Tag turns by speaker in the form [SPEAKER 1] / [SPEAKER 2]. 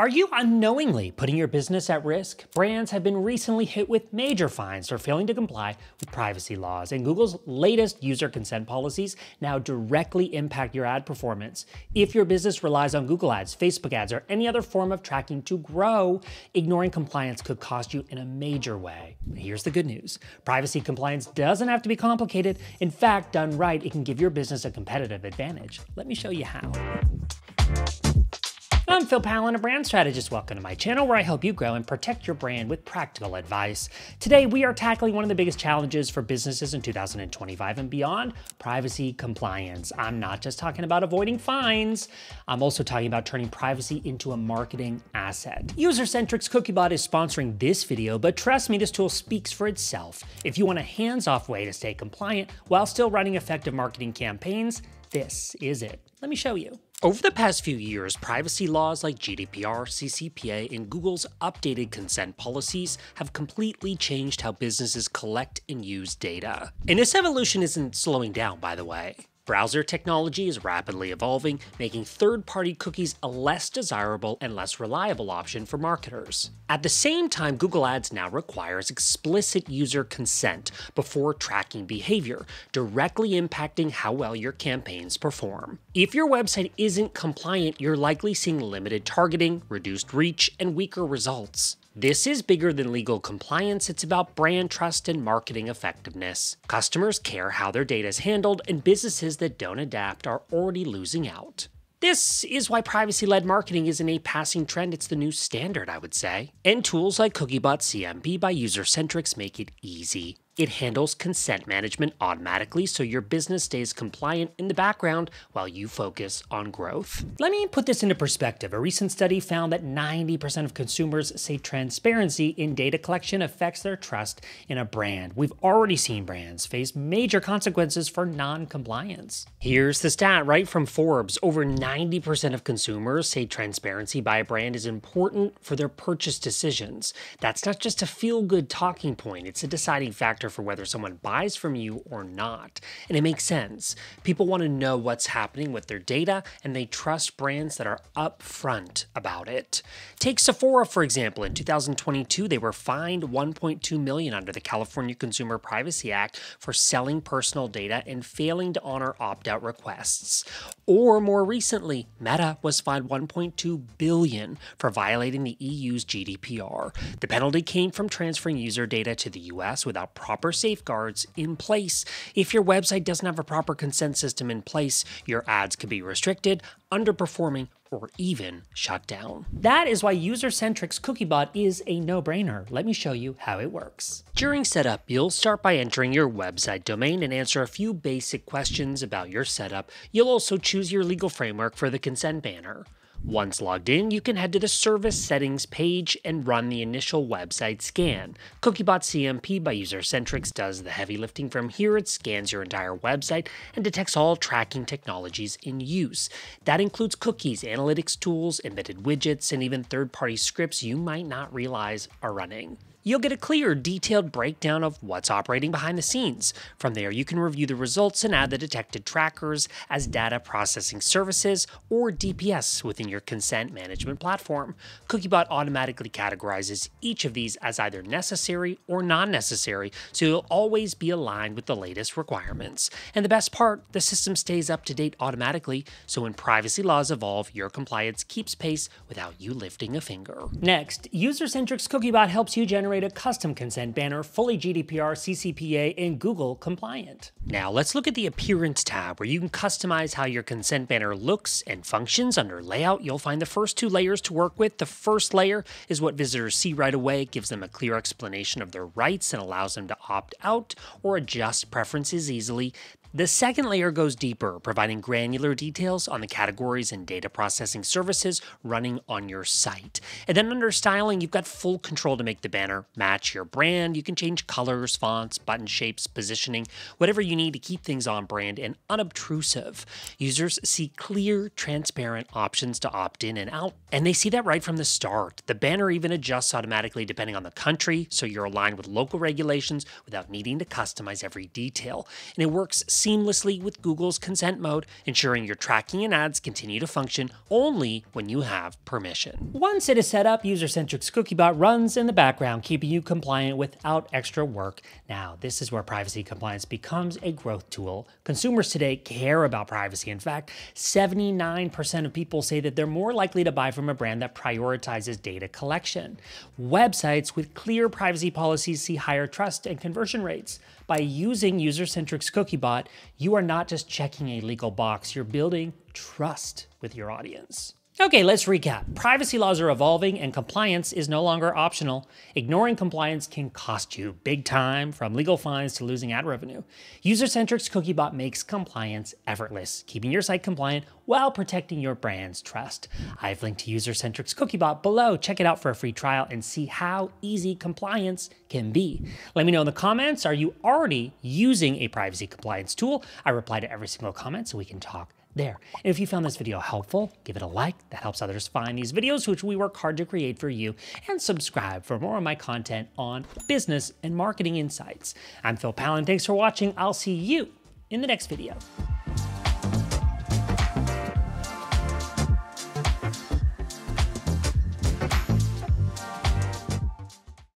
[SPEAKER 1] Are you unknowingly putting your business at risk? Brands have been recently hit with major fines for failing to comply with privacy laws, and Google's latest user consent policies now directly impact your ad performance. If your business relies on Google Ads, Facebook ads, or any other form of tracking to grow, ignoring compliance could cost you in a major way. Here's the good news privacy compliance doesn't have to be complicated. In fact, done right, it can give your business a competitive advantage. Let me show you how. I'm Phil Pallen, a brand strategist. Welcome to my channel where I help you grow and protect your brand with practical advice. Today, we are tackling one of the biggest challenges for businesses in 2025 and beyond privacy compliance. I'm not just talking about avoiding fines, I'm also talking about turning privacy into a marketing asset. Usercentrics Cookiebot is sponsoring this video, but trust me, this tool speaks for itself. If you want a hands off way to stay compliant while still running effective marketing campaigns, this is it. Let me show you. Over the past few years, privacy laws like GDPR, CCPA, and Google's updated consent policies have completely changed how businesses collect and use data. And this evolution isn't slowing down, by the way. Browser technology is rapidly evolving, making third party cookies a less desirable and less reliable option for marketers. At the same time, Google Ads now requires explicit user consent before tracking behavior, directly impacting how well your campaigns perform. If your website isn't compliant, you're likely seeing limited targeting, reduced reach, and weaker results. This is bigger than legal compliance, it's about brand trust and marketing effectiveness. Customers care how their data is handled, and businesses that don't adapt are already losing out. This is why privacy led marketing isn't a passing trend, it's the new standard, I would say. And tools like Cookiebot CMP by UserCentrics make it easy. It handles consent management automatically so your business stays compliant in the background while you focus on growth. Let me put this into perspective. A recent study found that 90% of consumers say transparency in data collection affects their trust in a brand. We've already seen brands face major consequences for non compliance. Here's the stat right from Forbes over 90% of consumers say transparency by a brand is important for their purchase decisions. That's not just a feel good talking point, it's a deciding factor for whether someone buys from you or not. And it makes sense. People want to know what's happening with their data and they trust brands that are upfront about it. Take Sephora, for example. In 2022, they were fined 1.2 million under the California Consumer Privacy Act for selling personal data and failing to honor opt-out requests. Or more recently, Meta was fined 1.2 billion for violating the EU's GDPR. The penalty came from transferring user data to the US without proper safeguards in place. If your website doesn't have a proper consent system in place, your ads could be restricted, underperforming, or even shut down. That is why Usercentrics Cookiebot is a no-brainer. Let me show you how it works. During setup, you'll start by entering your website domain and answer a few basic questions about your setup. You'll also choose your legal framework for the consent banner. Once logged in, you can head to the service settings page and run the initial website scan. Cookiebot CMP by Usercentrics does the heavy lifting from here. It scans your entire website and detects all tracking technologies in use. That includes cookies, analytics tools, embedded widgets, and even third party scripts you might not realize are running you'll get a clear, detailed breakdown of what's operating behind the scenes. From there, you can review the results and add the detected trackers as data processing services or DPS within your consent management platform. Cookiebot automatically categorizes each of these as either necessary or non necessary, so you'll always be aligned with the latest requirements. And the best part, the system stays up to date automatically, so when privacy laws evolve, your compliance keeps pace without you lifting a finger. Next, Usercentrics Cookiebot helps you generate a custom consent banner fully GDPR, CCPA, and Google compliant. Now let's look at the Appearance tab where you can customize how your consent banner looks and functions. Under Layout, you'll find the first two layers to work with. The first layer is what visitors see right away. It gives them a clear explanation of their rights and allows them to opt out or adjust preferences easily. The second layer goes deeper, providing granular details on the categories and data processing services running on your site. And then under styling, you've got full control to make the banner match your brand. You can change colors, fonts, button shapes, positioning, whatever you need to keep things on brand and unobtrusive. Users see clear, transparent options to opt in and out, and they see that right from the start. The banner even adjusts automatically depending on the country, so you're aligned with local regulations without needing to customize every detail. And it works seamlessly with Google's consent mode, ensuring your tracking and ads continue to function only when you have permission. Once it is set up, Usercentrics CookieBot runs in the background, keeping you compliant without extra work. Now, this is where privacy compliance becomes a growth tool. Consumers today care about privacy. In fact, 79% of people say that they're more likely to buy from a brand that prioritizes data collection. Websites with clear privacy policies see higher trust and conversion rates. By using Usercentrics CookieBot, you are not just checking a legal box, you're building trust with your audience. Okay, let's recap. Privacy laws are evolving and compliance is no longer optional. Ignoring compliance can cost you big time, from legal fines to losing ad revenue. Usercentrics CookieBot makes compliance effortless, keeping your site compliant while protecting your brand's trust. I've linked to Usercentrics CookieBot below. Check it out for a free trial and see how easy compliance can be. Let me know in the comments, are you already using a privacy compliance tool? I reply to every single comment so we can talk there. And if you found this video helpful, give it a like. That helps others find these videos, which we work hard to create for you. And subscribe for more of my content on business and marketing insights. I'm Phil Pallen. Thanks for watching. I'll see you in the next video.